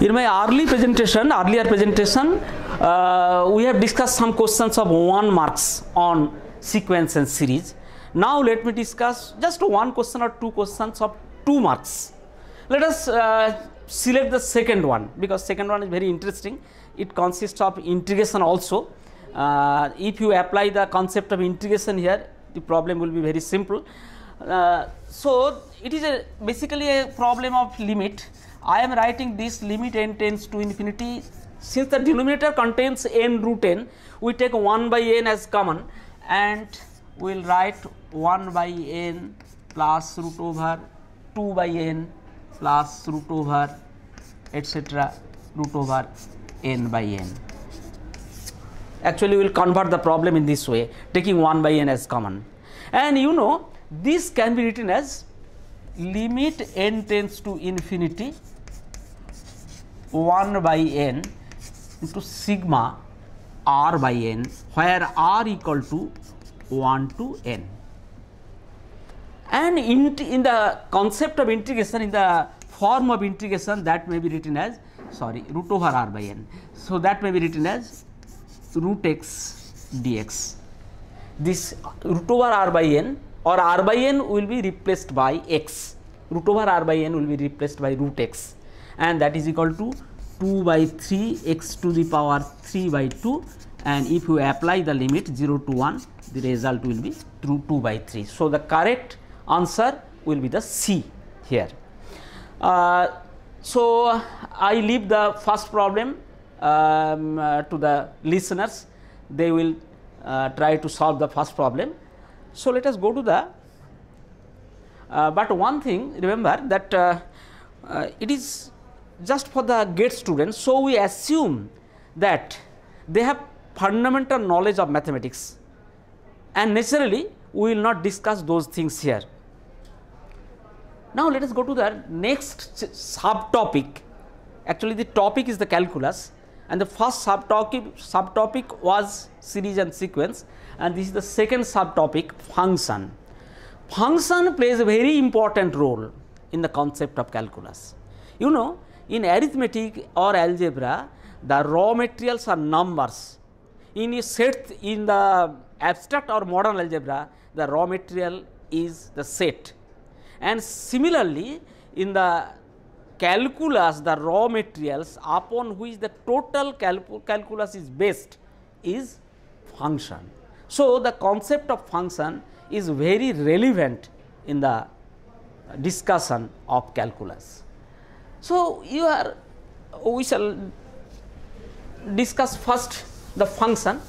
In my early presentation, earlier presentation, uh, we have discussed some questions of one marks on sequence and series. Now let me discuss just one question or two questions of two marks. Let us uh, select the second one because second one is very interesting. It consists of integration also. Uh, if you apply the concept of integration here, the problem will be very simple. Uh, so it is a basically a problem of limit. I am writing this limit n tends to infinity. Since the denominator contains n root n, we take 1 by n as common and we will write 1 by n plus root over 2 by n plus root over etc root over n by n. Actually, we will convert the problem in this way, taking 1 by n as common. And you know, this can be written as limit n tends to infinity 1 by n into sigma r by n, where r equal to 1 to n. And in, in the concept of integration, in the form of integration, that may be written as sorry root over r by n. So, that may be written as root x dx. This root over r by n or r by n will be replaced by x, root over r by n will be replaced by root x and that is equal to 2 by 3 x to the power 3 by 2 and if you apply the limit 0 to 1 the result will be 2, 2 by 3. So, the correct answer will be the C here. Uh, so, I leave the first problem um, uh, to the listeners they will uh, try to solve the first problem. So, let us go to the uh, but one thing remember that uh, uh, it is just for the gate students. So, we assume that they have fundamental knowledge of mathematics and naturally we will not discuss those things here. Now, let us go to the next subtopic. Actually, the topic is the calculus and the first subtopic, subtopic was series and sequence and this is the second subtopic function. Function plays a very important role in the concept of calculus. You know in arithmetic or algebra the raw materials are numbers. In a set in the abstract or modern algebra the raw material is the set and similarly in the calculus the raw materials upon which the total calc calculus is based is function. So, the concept of function is very relevant in the discussion of calculus. So, you are we shall discuss first the function.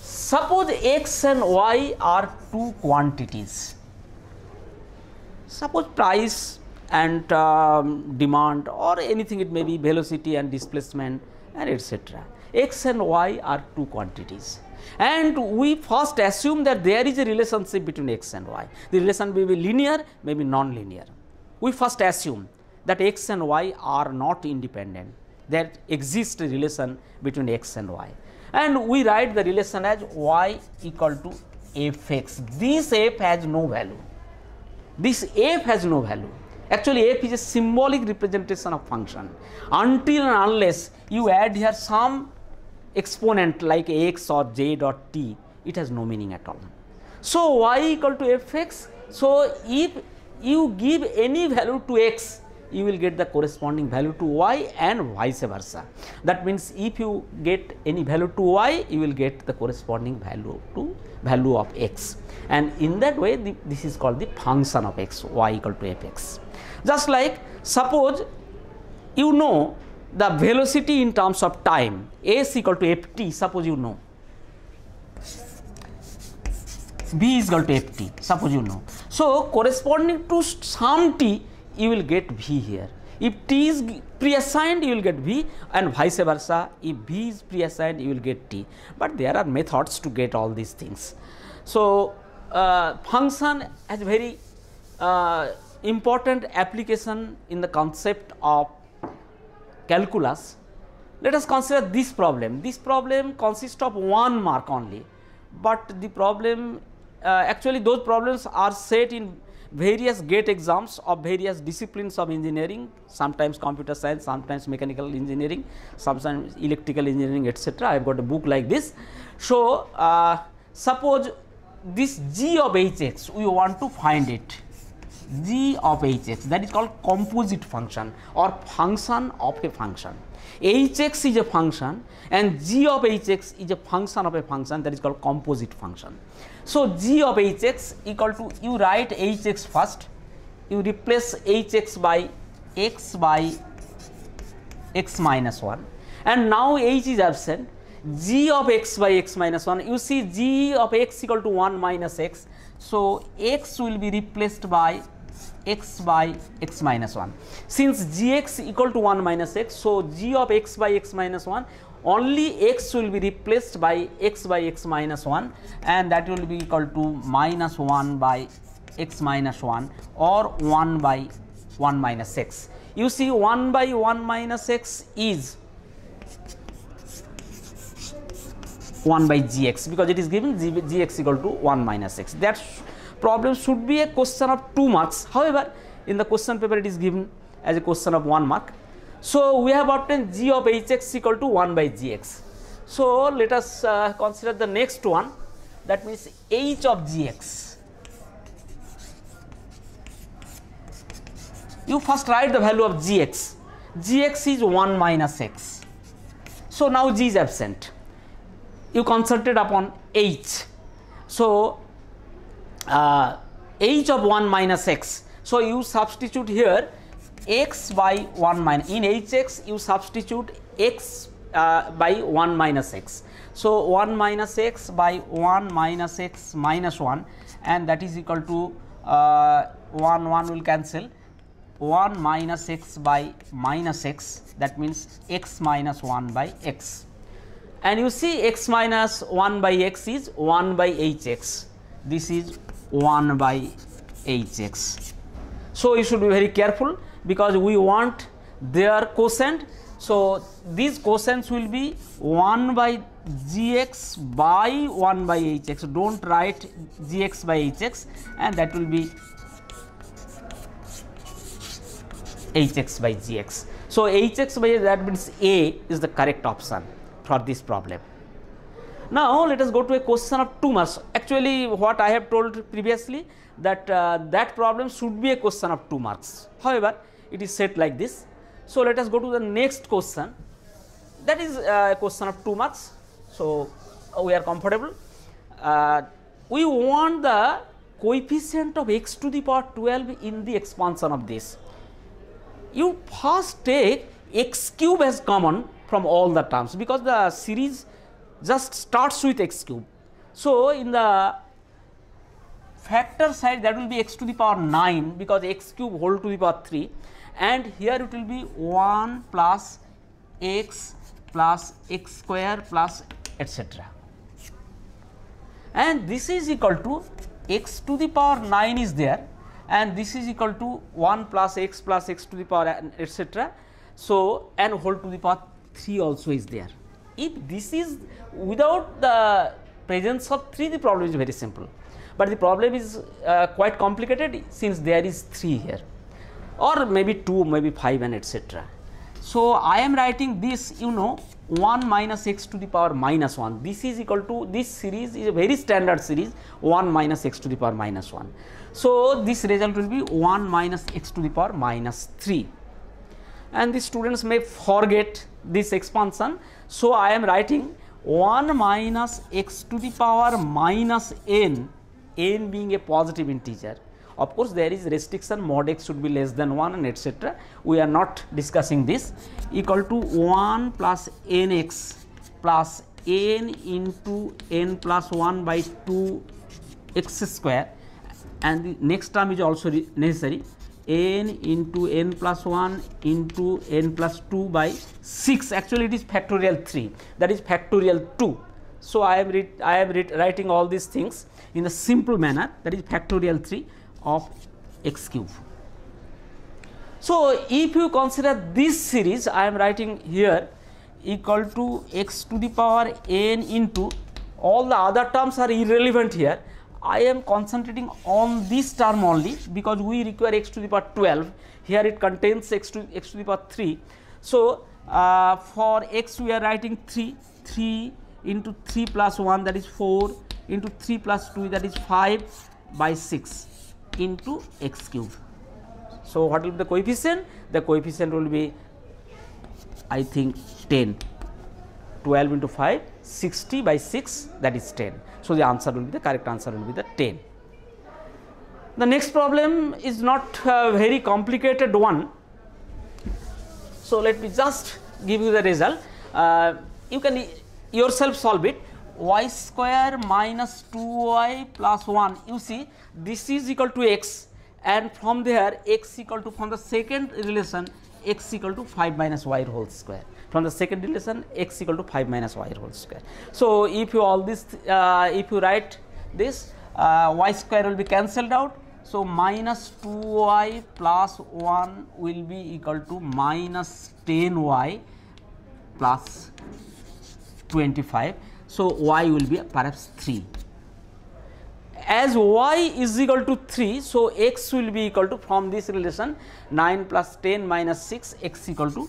Suppose x and y are two quantities. Suppose price and um, demand or anything it may be velocity and displacement and etc. x and y are two quantities and we first assume that there is a relationship between x and y. The relation may be linear, may be non-linear. We first assume that x and y are not independent, there exists a relation between x and y. And we write the relation as y equal to f x. This f has no value. This f has no value. Actually, f is a symbolic representation of function until and unless you add here some exponent like x or z or t, it has no meaning at all. So, y equal to f x. So, if you give any value to x, you will get the corresponding value to y and vice versa. That means, if you get any value to y, you will get the corresponding value to value of x and in that way the, this is called the function of x y equal to f x. Just like suppose you know the velocity in terms of time s equal to f t suppose you know b is equal to f t suppose you know. So, corresponding to some t you will get v here. If t is pre-assigned you will get v and vice versa if v is pre-assigned you will get t, but there are methods to get all these things. So, uh, function has very uh, important application in the concept of calculus. Let us consider this problem. This problem consists of one mark only, but the problem uh, actually those problems are set in various gate exams of various disciplines of engineering, sometimes computer science, sometimes mechanical engineering, sometimes electrical engineering etc. I have got a book like this. So, uh, suppose this g of h x we want to find it g of h x that is called composite function or function of a function. h x is a function and g of h x is a function of a function that is called composite function. So, g of h x equal to you write h x first, you replace h x by x by x minus 1 and now h is absent g of x by x minus 1 you see g of x equal to 1 minus x. So, x will be replaced by x by x minus 1. Since gx equal to 1 minus x, so g of x by x minus 1 only x will be replaced by x by x minus 1 and that will be equal to minus 1 by x minus 1 or 1 by 1 minus x. You see 1 by 1 minus x is 1 by gx because it is given g, gx equal to 1 minus x. That problem should be a question of 2 marks. However, in the question paper it is given as a question of 1 mark. So, we have obtained g of hx equal to 1 by gx. So, let us uh, consider the next one that means h of gx. You first write the value of gx. gx is 1 minus x. So, now g is absent. You concentrate upon h. So, uh, h of 1 minus x. So, you substitute here x by 1 minus in h x you substitute x uh, by 1 minus x. So, 1 minus x by 1 minus x minus 1 and that is equal to uh, 1 1 will cancel 1 minus x by minus x that means x minus 1 by x and you see x minus 1 by x is 1 by h x this is 1 by h x. So, you should be very careful because we want their quotient. So, these quotients will be 1 by gx by 1 by hx. So, Do not write gx by hx and that will be hx by gx. So, hx by that means A is the correct option for this problem. Now, let us go to a question of 2 marks. Actually, what I have told previously that uh, that problem should be a question of 2 marks. However, it is set like this. So, let us go to the next question that is uh, a question of 2 marks. So, uh, we are comfortable. Uh, we want the coefficient of x to the power 12 in the expansion of this. You first take x cube as common from all the terms because the series just starts with x cube. So, in the factor side that will be x to the power 9 because x cube whole to the power 3 and here it will be 1 plus x plus x square plus etc. And this is equal to x to the power 9 is there and this is equal to 1 plus x plus x to the power etc. So, and whole to the power 3 also is there. If this is without the presence of 3 the problem is very simple, but the problem is uh, quite complicated since there is 3 here or maybe 2 maybe 5 and etc. So, I am writing this you know 1 minus x to the power minus 1 this is equal to this series is a very standard series 1 minus x to the power minus 1. So, this result will be 1 minus x to the power minus 3 and the students may forget this expansion. So, I am writing 1 minus x to the power minus n, n being a positive integer. Of course, there is restriction mod x should be less than 1 and etc. We are not discussing this equal to 1 plus n x plus n into n plus 1 by 2 x square and the next term is also necessary n into n plus 1 into n plus 2 by 6 actually it is factorial 3 that is factorial 2. So, I am I am writing all these things in a simple manner that is factorial 3 of x cube. So, if you consider this series I am writing here equal to x to the power n into all the other terms are irrelevant here I am concentrating on this term only because we require x to the power 12 here it contains x to x to the power 3. So, uh, for x we are writing 3 3 into 3 plus 1 that is 4 into 3 plus 2 that is 5 by 6 into x cube. So, what will be the coefficient? The coefficient will be I think 10 12 into 5 60 by 6 that is 10. So, the answer will be the correct answer will be the 10. The next problem is not a very complicated one. So, let me just give you the result. Uh, you can yourself solve it y square minus 2y plus 1 you see this is equal to x and from there x equal to from the second relation x equal to 5 minus y whole square from the second relation x equal to 5 minus y whole square. So, if you all this uh, if you write this uh, y square will be cancelled out. So, minus 2 y plus 1 will be equal to minus 10 y plus 25. So, y will be perhaps 3 as y is equal to 3. So, x will be equal to from this relation 9 plus 10 minus 6 x equal to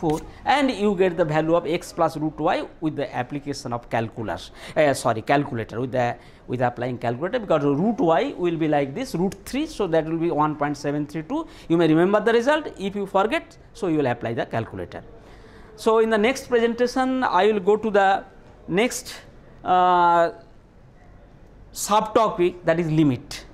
4 and you get the value of x plus root y with the application of calculus uh, sorry calculator with the with applying calculator because root y will be like this root 3. So, that will be 1.732 you may remember the result if you forget. So, you will apply the calculator. So, in the next presentation I will go to the next uh, subtopic that is limit.